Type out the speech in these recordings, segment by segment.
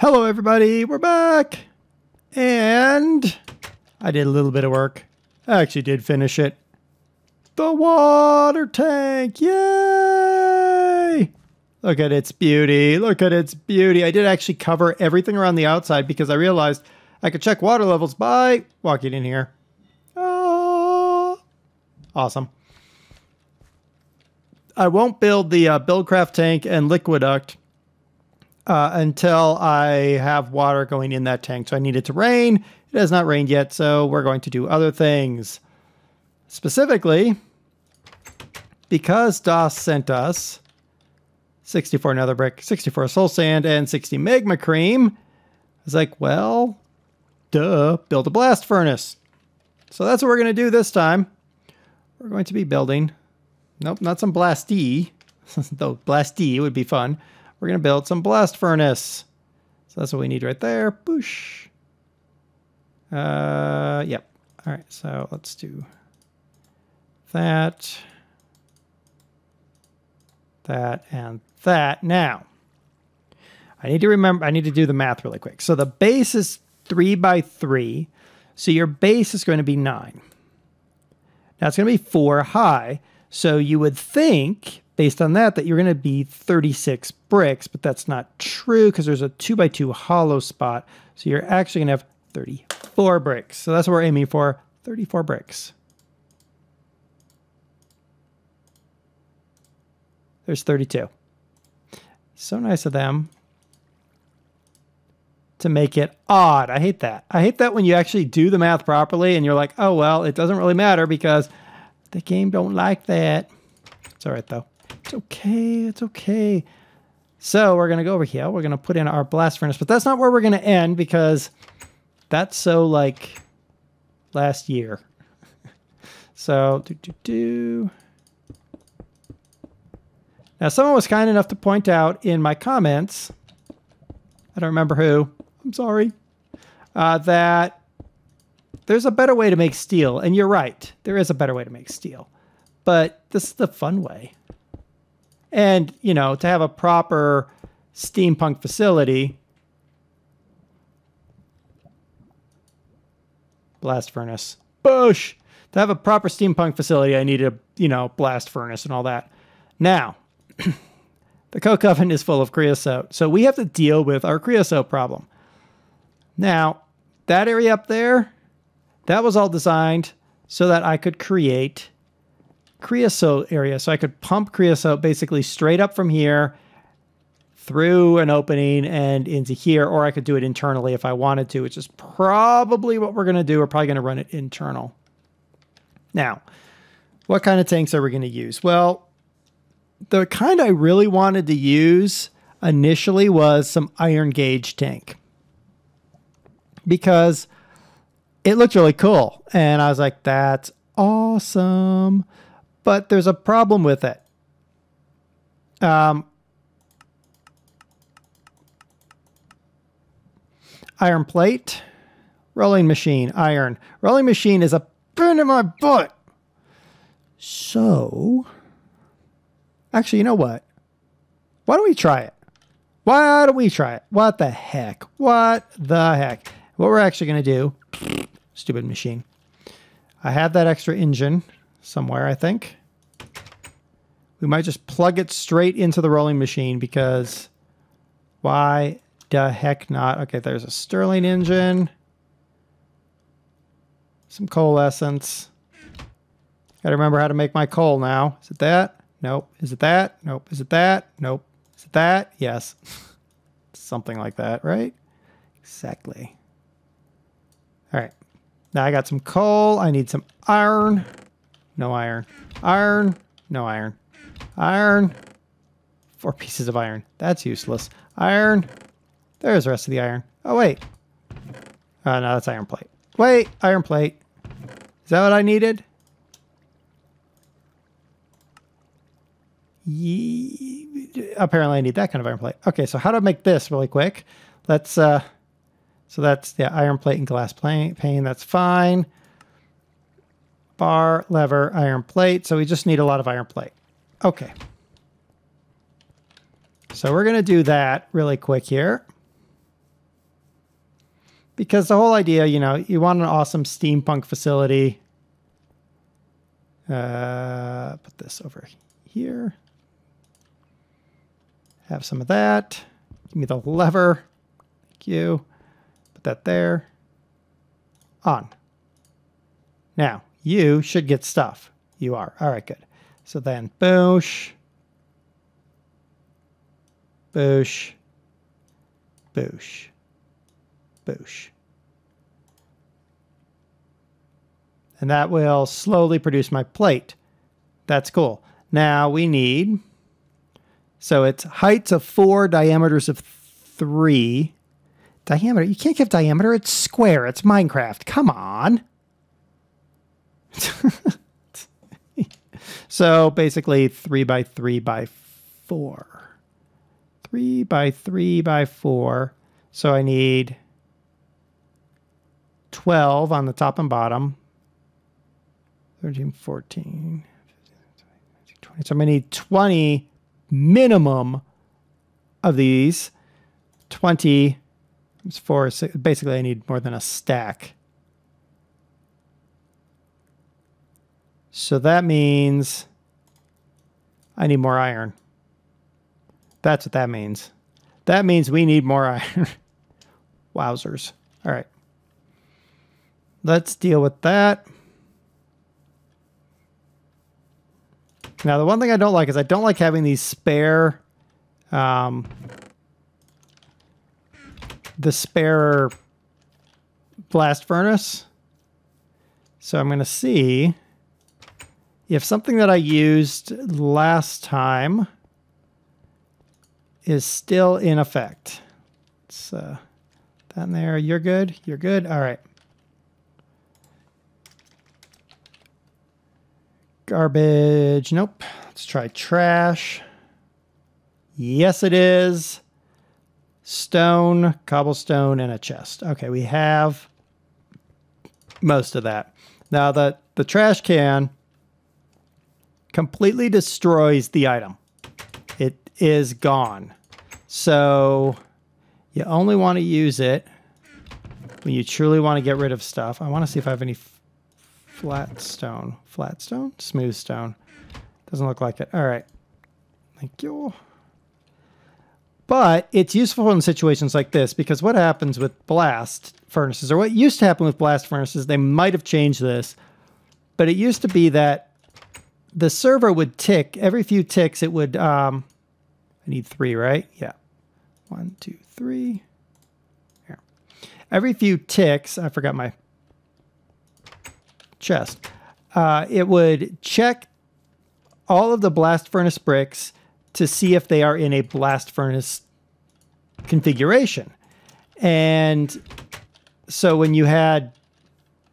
Hello, everybody. We're back. And I did a little bit of work. I actually did finish it. The water tank. Yay! Look at its beauty. Look at its beauty. I did actually cover everything around the outside because I realized I could check water levels by walking in here. Oh, awesome. I won't build the uh, Buildcraft tank and Liquiduct uh, until I have water going in that tank. So I need it to rain. It has not rained yet, so we're going to do other things. Specifically, because DOS sent us 64 nether brick, 64 soul sand, and 60 magma cream, I was like, well, duh, build a blast furnace. So that's what we're going to do this time. We're going to be building Nope, not some blasty. Though blasty would be fun. We're going to build some blast furnace. So that's what we need right there. Boosh. Uh, yep. All right, so let's do that, that, and that. Now, I need to remember, I need to do the math really quick. So the base is 3 by 3. So your base is going to be 9. Now it's going to be 4 high. So you would think, based on that, that you're going to be 36 bricks, but that's not true because there's a 2 by 2 hollow spot. So you're actually going to have 34 bricks. So that's what we're aiming for, 34 bricks. There's 32. So nice of them to make it odd. I hate that. I hate that when you actually do the math properly and you're like, oh, well, it doesn't really matter because the game don't like that. It's all right, though. It's okay. It's okay. So we're going to go over here. We're going to put in our blast furnace, but that's not where we're going to end because that's so like last year. so do, do, do. Now, someone was kind enough to point out in my comments, I don't remember who, I'm sorry, uh, that there's a better way to make steel. And you're right, there is a better way to make steel. But this is the fun way. And, you know, to have a proper steampunk facility, blast furnace, bush. To have a proper steampunk facility, I need a, you know, blast furnace and all that. Now, the coke oven is full of creosote, so we have to deal with our creosote problem. Now, that area up there, that was all designed so that I could create creosote area. So I could pump creosote basically straight up from here through an opening and into here, or I could do it internally if I wanted to, which is probably what we're going to do. We're probably going to run it internal. Now, what kind of tanks are we going to use? Well, the kind I really wanted to use initially was some iron gauge tank because it looked really cool. And I was like, that's awesome. But there's a problem with it. Um, iron plate, rolling machine, iron. Rolling machine is a pain in my butt. So, actually, you know what? Why don't we try it? Why don't we try it? What the heck? What the heck? What we're actually going to do, stupid machine. I have that extra engine somewhere, I think. We might just plug it straight into the rolling machine because why the heck not? Okay, there's a Stirling engine. Some coal essence. Gotta remember how to make my coal now. Is it that? Nope. Is it that? Nope. Is it that? Nope. Is it that? Yes. Something like that, right? Exactly. All right. Now I got some coal. I need some iron. No iron. Iron. No iron. Iron. Four pieces of iron. That's useless. Iron. There's the rest of the iron. Oh, wait. Oh, no, that's iron plate. Wait, iron plate. Is that what I needed? Ye apparently I need that kind of iron plate. Okay, so how to make this really quick? Let's, uh, so that's the yeah, iron plate and glass pane. That's fine. Bar, lever, iron plate. So we just need a lot of iron plate. Okay. So we're going to do that really quick here. because the whole idea, you know, you want an awesome steampunk facility. Uh, put this over here. Have some of that. Give me the lever. Thank you. Put that there. On. Now, you should get stuff. You are. All right, good. So then, boosh. Boosh. Boosh. Boosh. And that will slowly produce my plate. That's cool. Now we need, so it's heights of four, diameters of three. Diameter, you can't give diameter, it's square, it's Minecraft. Come on. so basically three by three by four. Three by three by four. So I need 12 on the top and bottom. 13, 14, 15, 20. So I'm going to need 20 minimum of these. 20 is four. Basically, I need more than a stack. So that means I need more iron. That's what that means. That means we need more iron. Wowzers. All right. Let's deal with that. Now, the one thing I don't like is I don't like having these spare, um, the spare blast furnace. So I'm going to see if something that I used last time is still in effect. It's uh, down there. You're good. You're good. All right. Garbage. Nope. Let's try trash. Yes, it is. Stone, cobblestone, and a chest. Okay, we have most of that. Now, the, the trash can completely destroys the item. It is gone. So you only want to use it when you truly want to get rid of stuff. I want to see if I have any flat stone. Flat stone? Smooth stone. Doesn't look like it. All right. Thank you. But it's useful in situations like this because what happens with blast furnaces, or what used to happen with blast furnaces, they might have changed this, but it used to be that the server would tick every few ticks. It would. Um, I need three, right? Yeah. One, two, three. Here. Every few ticks, I forgot my chest. Uh, it would check all of the blast furnace bricks to see if they are in a blast furnace configuration. And so when you had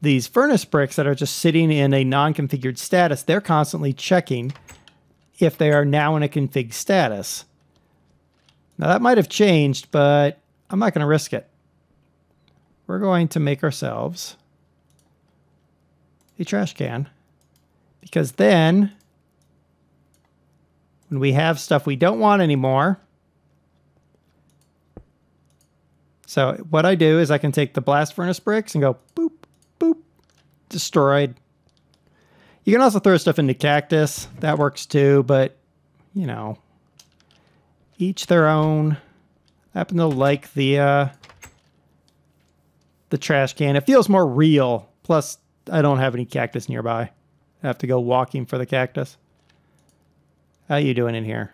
these furnace bricks that are just sitting in a non-configured status, they're constantly checking if they are now in a config status. Now that might have changed, but I'm not going to risk it. We're going to make ourselves a trash can because then when we have stuff we don't want anymore, so what I do is I can take the blast furnace bricks and go destroyed. You can also throw stuff into cactus. That works too, but, you know, each their own. I happen to like the, uh, the trash can. It feels more real. Plus, I don't have any cactus nearby. I have to go walking for the cactus. How you doing in here?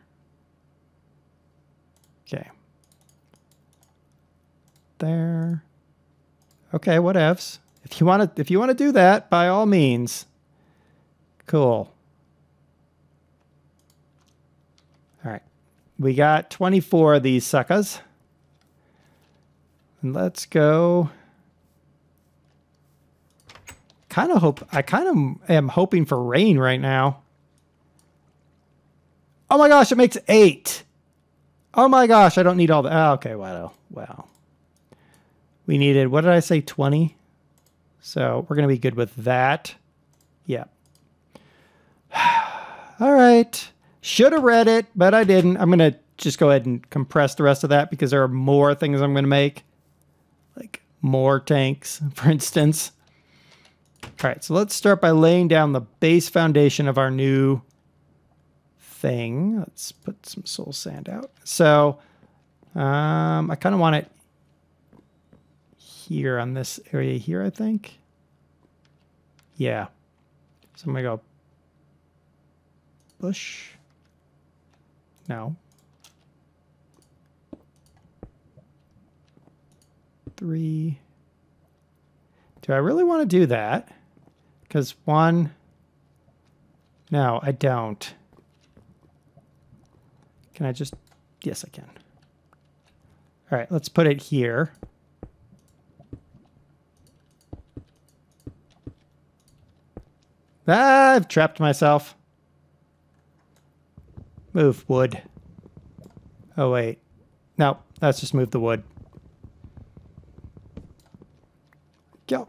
Okay. There. Okay, whatevs. If you want to if you want to do that, by all means. Cool. All right. We got 24 of these suckers. And let's go. Kind of hope I kind of am hoping for rain right now. Oh my gosh, it makes 8. Oh my gosh, I don't need all the oh, okay, wow. Wow. We needed what did I say 20? So we're going to be good with that. Yeah. All right. Should have read it, but I didn't. I'm going to just go ahead and compress the rest of that because there are more things I'm going to make. Like more tanks, for instance. All right, so let's start by laying down the base foundation of our new thing. Let's put some soul sand out. So um, I kind of want it here on this area here, I think. Yeah. So I'm going to go bush. No. Three. Do I really want to do that? Because one... No, I don't. Can I just... Yes, I can. All right, let's put it here. I've trapped myself. Move wood. Oh, wait. No, let's just move the wood. Go.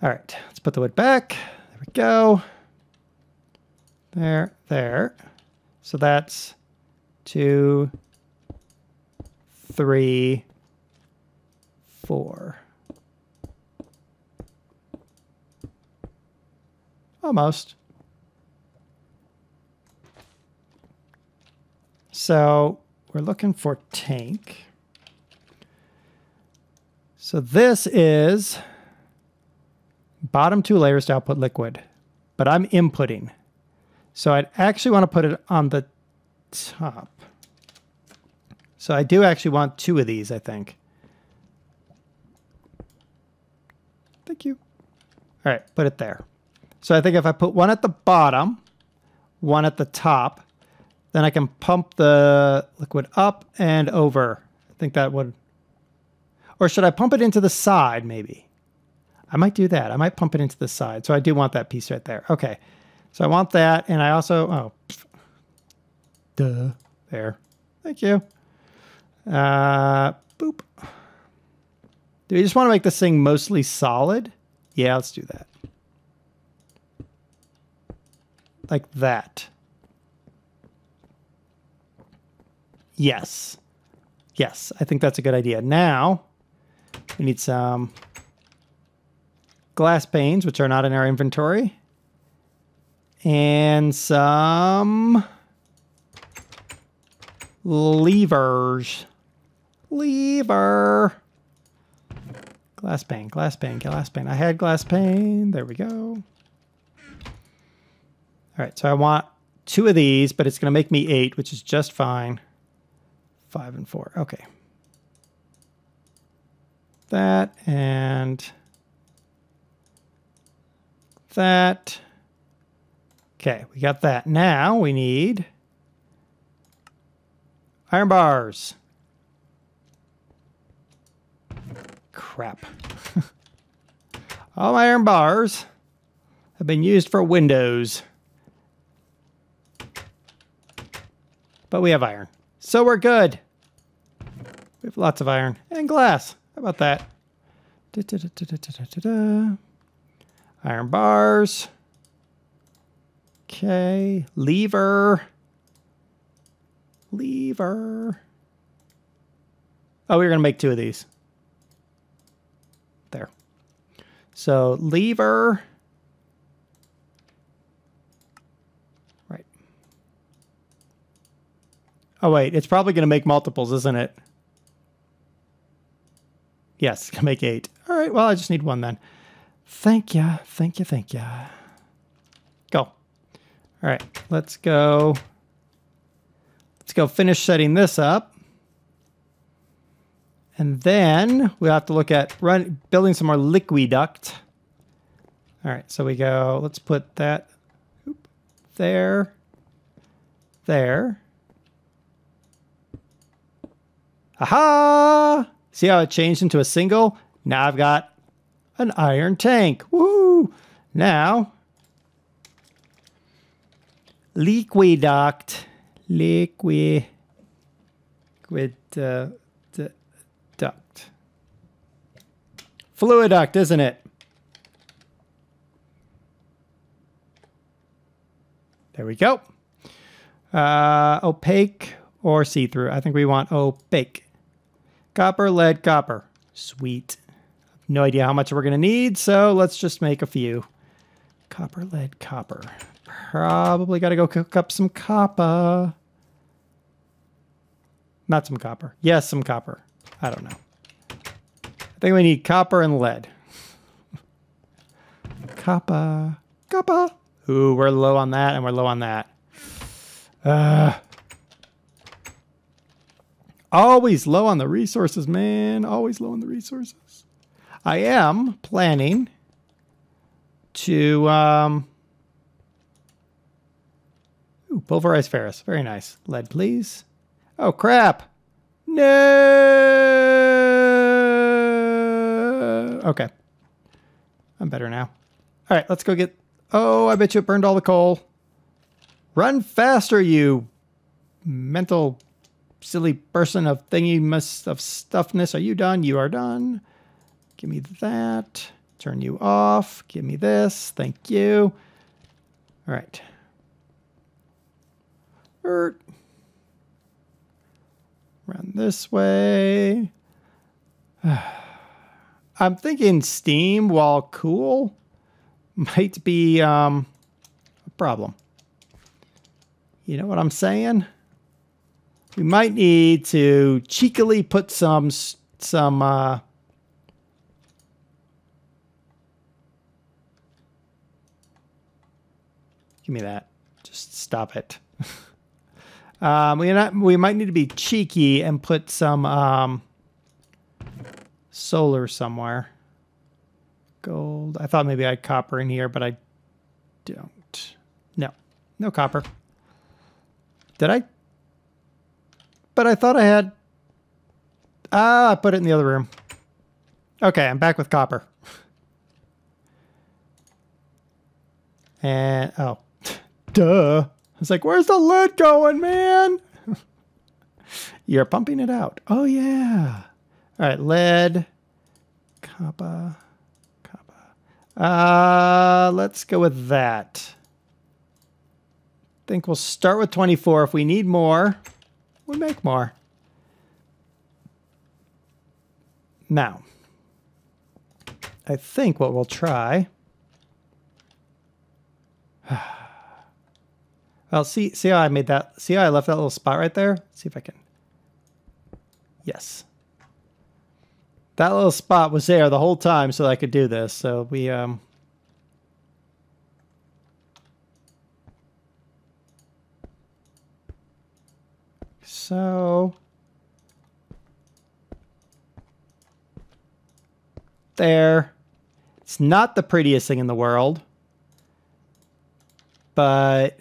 All right, let's put the wood back. There we go. There, there. So that's two, three, four. Almost. So we're looking for tank. So this is bottom two layers to output liquid, but I'm inputting. So I'd actually want to put it on the top. So I do actually want two of these, I think. Thank you. All right, put it there. So I think if I put one at the bottom, one at the top, then I can pump the liquid up and over. I think that would... Or should I pump it into the side, maybe? I might do that. I might pump it into the side. So I do want that piece right there. Okay. So I want that, and I also... Oh, duh. There. Thank you. Uh, boop. Do we just want to make this thing mostly solid? Yeah, let's do that. Like that. Yes. Yes, I think that's a good idea. Now, we need some glass panes, which are not in our inventory. And some levers. Lever. Glass pane, glass pane, glass pane. I had glass pane. There we go. All right, so I want two of these, but it's going to make me eight, which is just fine. Five and four. Okay. That and that. Okay, we got that. Now we need iron bars. Crap. All my iron bars have been used for windows. But we have iron. So we're good. We have lots of iron and glass. How about that? Da, da, da, iron bars. Okay. Lever. Lever. Oh, we are going to make two of these. There. So lever. Oh, wait. It's probably going to make multiples, isn't it? Yes, can make eight. All right. Well, I just need one then. Thank you. Thank you. Thank you. Go. All right. Let's go. Let's go finish setting this up. And then we'll have to look at run, building some more liquiduct. All right. So we go, let's put that there, there. Aha! See how it changed into a single? Now I've got an iron tank. Woo! Now, liquiduct. Liquid. Liquid uh, duct. Fluiduct, isn't it? There we go. Uh, opaque or see-through. I think we want opaque Copper, lead, copper. Sweet. No idea how much we're going to need, so let's just make a few. Copper, lead, copper. Probably got to go cook up some copper. Not some copper. Yes, some copper. I don't know. I think we need copper and lead. copper. Copper. Ooh, we're low on that and we're low on that. Uh, always low on the resources, man. Always low on the resources. I am planning to um, ooh, pulverize ferrous. Very nice. Lead, please. Oh, crap. No. Okay. I'm better now. All right, let's go get... Oh, I bet you it burned all the coal. Run faster, you mental silly person of thingy of stuffness. Are you done? You are done. Give me that. Turn you off. Give me this. Thank you. All right. Er, run this way. I'm thinking steam while cool might be um, a problem. You know what I'm saying? We might need to cheekily put some some uh, Give me that. Just stop it. um, we not, we might need to be cheeky and put some um, solar somewhere. Gold. I thought maybe I had copper in here, but I don't. No, no copper. Did I? But I thought I had. Ah, I put it in the other room. Okay, I'm back with copper. And, oh, duh. I was like, where's the lead going, man? You're pumping it out. Oh, yeah. All right, lead, copper, copper. Uh, let's go with that. I think we'll start with 24. If we need more, we'll make more. Now, I think what we'll try well, see, see how I made that, see how I left that little spot right there? See if I can. Yes. That little spot was there the whole time so I could do this. So we, um, so there. It's not the prettiest thing in the world but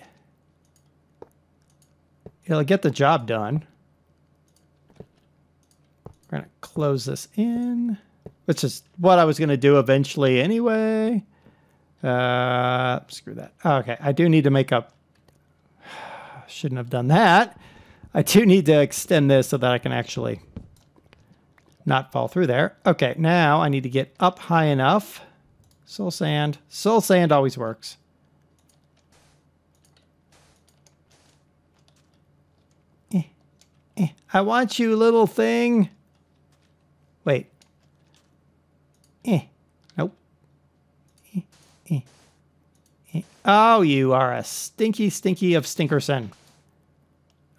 it'll get the job done. We're going to close this in, which is what I was going to do eventually anyway. Uh, screw that. Okay, I do need to make up. Shouldn't have done that. I do need to extend this so that I can actually not fall through there. Okay, now I need to get up high enough. Soul sand. Soul sand always works. Eh, I want you, little thing. Wait. Eh. Nope. Eh, eh, eh. Oh, you are a stinky, stinky of Stinkerson.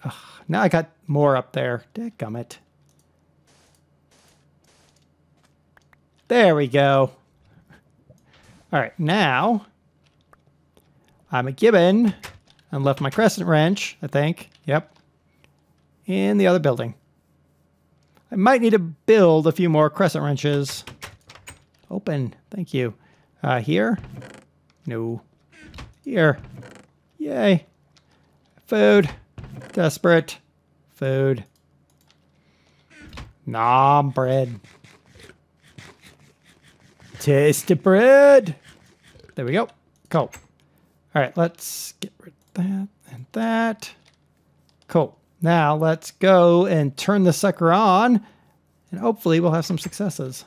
Ugh, now I got more up there. Dadgummit. There we go. All right, now I'm a gibbon and left my crescent wrench, I think. Yep in the other building. I might need to build a few more crescent wrenches. Open. Thank you. Uh, here? No. Here. Yay. Food. Desperate. Food. Nom bread. Tasty bread. There we go. Cool. All right, let's get rid of that and that. Cool. Now let's go and turn the sucker on and hopefully we'll have some successes.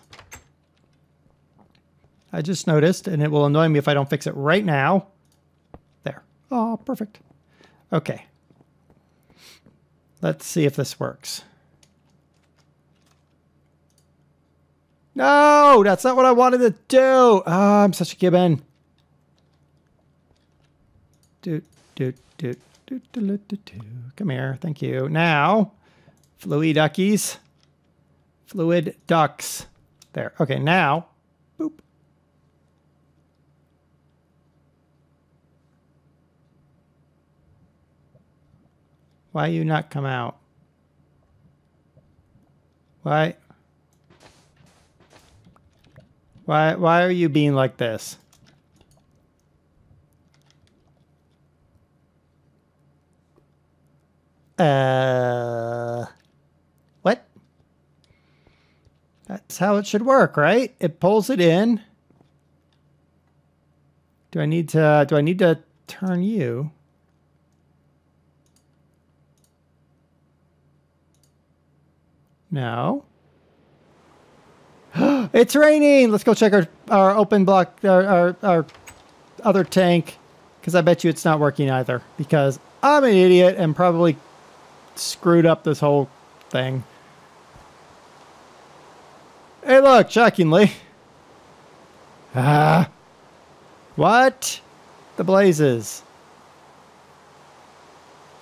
I just noticed, and it will annoy me if I don't fix it right now. There. Oh, perfect. Okay. Let's see if this works. No, that's not what I wanted to do. Oh, I'm such a gibbon. Do, do, do, do, do, do, do. Come here. Thank you. Now, fluid duckies. Fluid ducks. There. Okay, now, boop. Why you not come out? Why? Why why are you being like this? Uh What? That's how it should work, right? It pulls it in. Do I need to do I need to turn you? No. it's raining. Let's go check our, our open block, our, our, our other tank. Because I bet you it's not working either. Because I'm an idiot and probably screwed up this whole thing. Hey, look, shockingly. Ah. What? The blazes.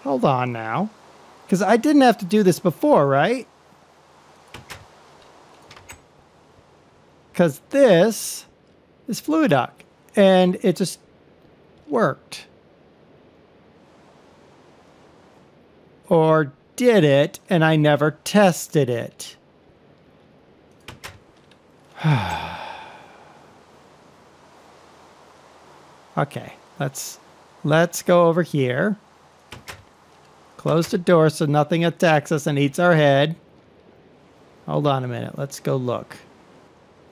Hold on now. Because I didn't have to do this before, right? Because this is Fluiduct and it just worked. Or did it and I never tested it? okay, let's let's go over here. Close the door so nothing attacks us and eats our head. Hold on a minute. Let's go look.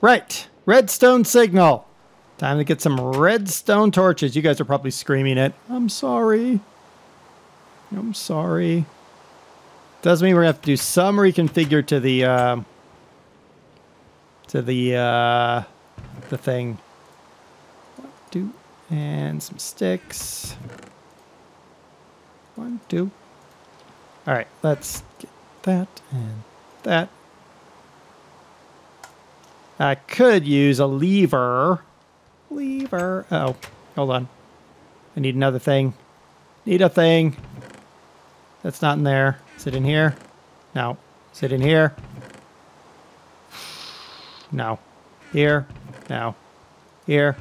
Right. Redstone signal. Time to get some redstone torches. You guys are probably screaming it. I'm sorry. I'm sorry. Does mean we're gonna have to do some reconfigure to the uh, to the uh, the thing. One, two, and some sticks. One, two. All right, let's get that and that I could use a lever. Lever. oh, hold on. I need another thing. Need a thing. That's not in there. Is it in here? No. Is it in here? No. Here? No. Here?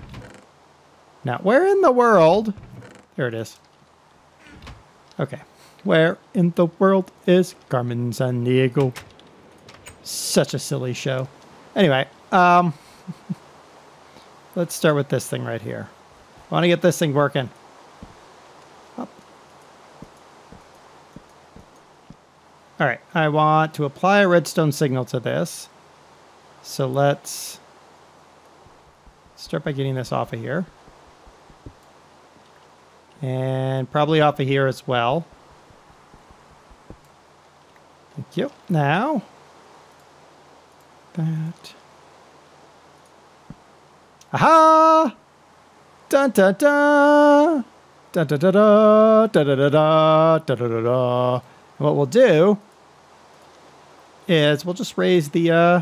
Now, where in the world? There it is. Okay. Where in the world is Carmen Sandiego? Such a silly show. Anyway, um, let's start with this thing right here. I want to get this thing working. Up. All right, I want to apply a redstone signal to this. So let's start by getting this off of here. And probably off of here as well. Thank you. Now, that. Aha! Dun dun dun! Da da da da da da da da da da da da. What we'll do is we'll just raise the uh,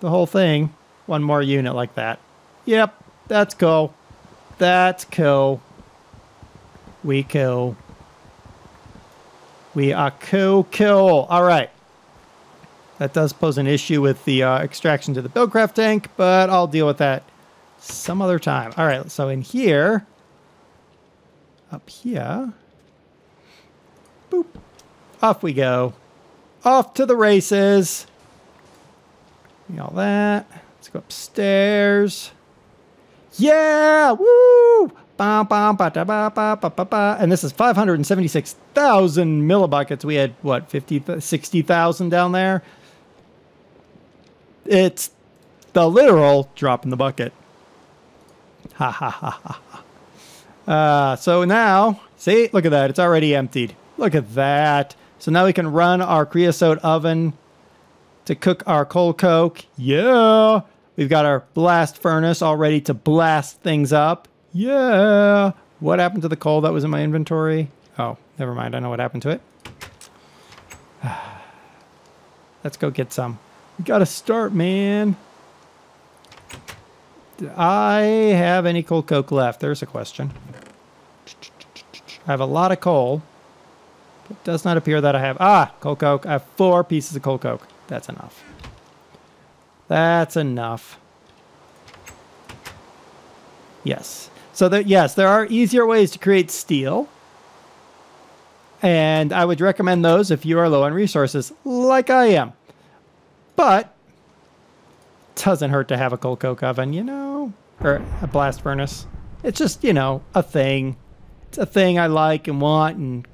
the whole thing one more unit like that. Yep, that's cool. That's cool. We cool. We are cool, cool. All right. That does pose an issue with the uh, extraction to the Buildcraft tank, but I'll deal with that some other time. All right, so in here, up here, boop, off we go. Off to the races. all that. Let's go upstairs. Yeah! Woo! And this is 576,000 millibuckets. We had, what, 50, 60,000 down there? It's the literal drop in the bucket. Ha ha ha ha. Uh, so now, see, look at that. It's already emptied. Look at that. So now we can run our creosote oven to cook our coal coke. Yeah. We've got our blast furnace all ready to blast things up. Yeah. What happened to the coal that was in my inventory? Oh, never mind. I know what happened to it. Let's go get some. We gotta start, man. Do I have any coal coke left? There's a question. I have a lot of coal. It does not appear that I have... Ah, coal coke. I have four pieces of coal coke. That's enough. That's enough. Yes. So that yes, there are easier ways to create steel. And I would recommend those if you are low on resources, like I am. But doesn't hurt to have a coal coke oven, you know, or a blast furnace. It's just, you know, a thing. It's a thing I like and want and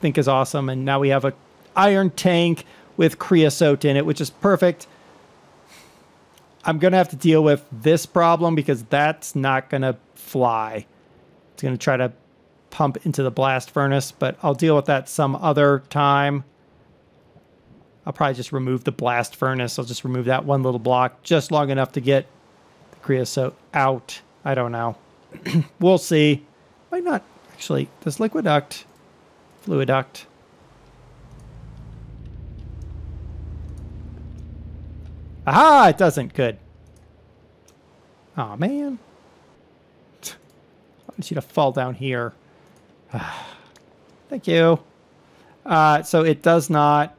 think is awesome. And now we have a iron tank with creosote in it, which is perfect. I'm going to have to deal with this problem because that's not going to fly. It's going to try to pump into the blast furnace, but I'll deal with that some other time. I'll probably just remove the blast furnace. I'll just remove that one little block just long enough to get the creosote out. I don't know. we'll see. Might not actually. this liquid duct, fluid duct. Aha! It doesn't. Good. Oh man. I want you to fall down here. Thank you. Uh, so it does not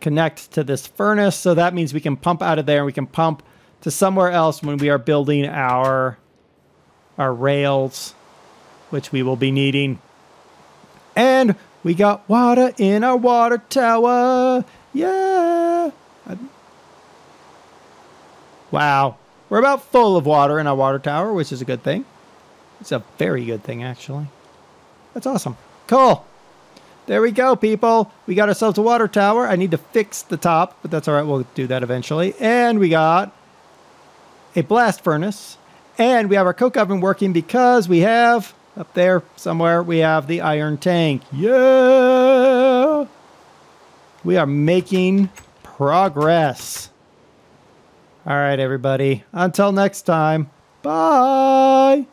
connect to this furnace. So that means we can pump out of there and we can pump to somewhere else when we are building our, our rails, which we will be needing. And we got water in our water tower. Yeah. Wow. We're about full of water in our water tower, which is a good thing. It's a very good thing, actually. That's awesome. Cool. There we go, people. We got ourselves a water tower. I need to fix the top, but that's all right. We'll do that eventually. And we got a blast furnace. And we have our coke oven working because we have, up there somewhere, we have the iron tank. Yeah! We are making progress. All right, everybody. Until next time, bye.